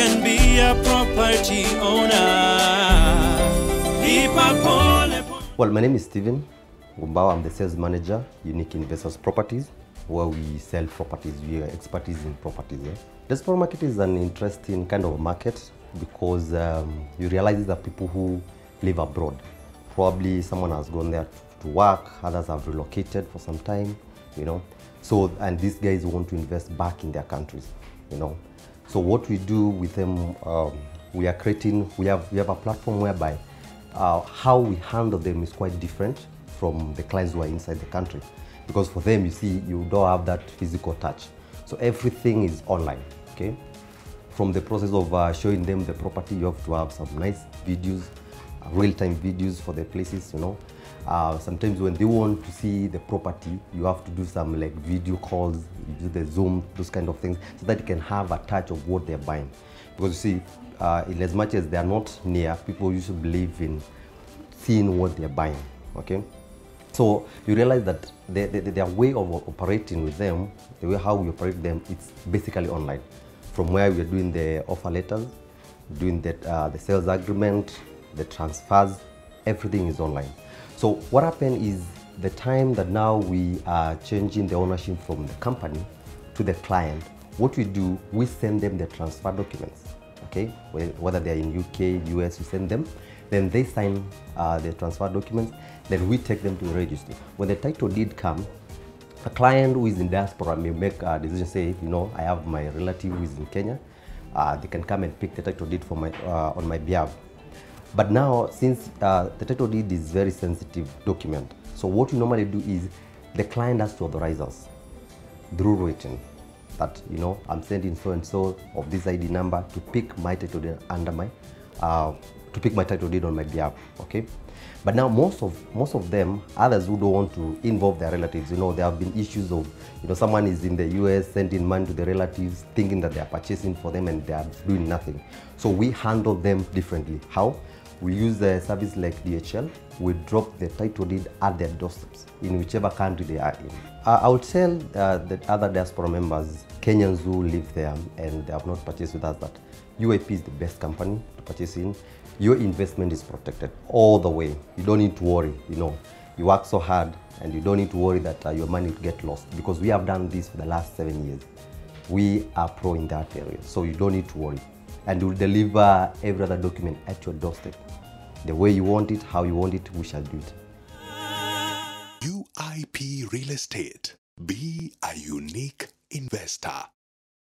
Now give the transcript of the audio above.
can be a property owner. Well, my name is Steven Gumbao. I'm the sales manager, Unique Investors Properties, where we sell properties. We are expertise in properties. the Diaspora market is an interesting kind of market because um, you realize that people who live abroad, probably someone has gone there to work, others have relocated for some time, you know. So, and these guys want to invest back in their countries, you know. So what we do with them, um, we are creating, we have, we have a platform whereby uh, how we handle them is quite different from the clients who are inside the country. Because for them, you see, you don't have that physical touch. So everything is online, okay? From the process of uh, showing them the property, you have to have some nice videos, real-time videos for the places, you know. Uh, sometimes when they want to see the property, you have to do some like video calls, do the Zoom, those kind of things, so that you can have a touch of what they're buying. Because you see, uh, in as much as they are not near, people usually believe in seeing what they're buying, okay? So you realize that the, the, their way of operating with them, the way how we operate them, it's basically online. From where we are doing the offer letters, doing the, uh, the sales agreement, the transfers, everything is online. So what happened is the time that now we are changing the ownership from the company to the client, what we do, we send them the transfer documents, okay? Whether they're in UK, US, we send them. Then they sign uh, the transfer documents, then we take them to registry. When the title deed come, a client who is in diaspora may make a decision, say, you know, I have my relative who is in Kenya, uh, they can come and pick the title deed for my, uh, on my behalf. But now, since uh, the title deed is very sensitive document, so what we normally do is the client has to authorize us through written that, you know, I'm sending so and so of this ID number to pick my title deed under my, uh, to pick my title deed on my behalf, okay? But now most of most of them, others who don't want to involve their relatives, you know, there have been issues of, you know, someone is in the US sending money to the relatives, thinking that they are purchasing for them and they are doing nothing. So we handle them differently. How? We use a service like DHL. We drop the title deed at their doorsteps in whichever country they are in. I would tell uh, the other diaspora members, Kenyans who live there and they have not purchased with us, that UIP is the best company to purchase in. Your investment is protected all the way. You don't need to worry, you know. You work so hard and you don't need to worry that uh, your money will get lost because we have done this for the last seven years. We are pro in that area, so you don't need to worry. And we'll deliver every other document at your doorstep. The way you want it, how you want it, we shall do it. UIP Real Estate. Be a unique investor.